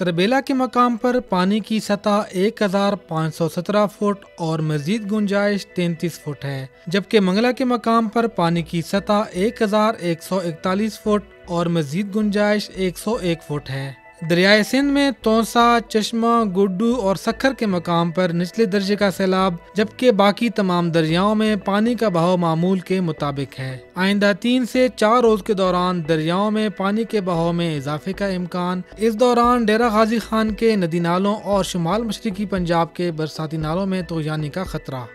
तरबेला के मकाम पर पानी की सतह एक हज़ार पाँच सौ सत्रह फुट और मजीद गुंजाइश तैतीस फुट है, जबकि मंगला के मकाम पर पानी की सतह एक हज़ार एक सौ इकतालीस फुट और मजीद गुंजाइश एक सौ एक फुट है। दरियाए सिंध में तोसा, चश्मा, गुड्डू और सखर के मकाम पर निचले दर्जे का सैलाब, जबकि बाकी तमाम दरियाओं में पानी का बहाव मामूल के मुताबिक है। आइंदा तीन से चार रोज के दौरान दरियाओं में पानी के बहाव में इजाफे का इम्कान। इस दौरान डेरा गाजी खान के नदी नालों और शुमाल मशरकी पंजाब के बरसाती नालों में तोयानी का खतरा।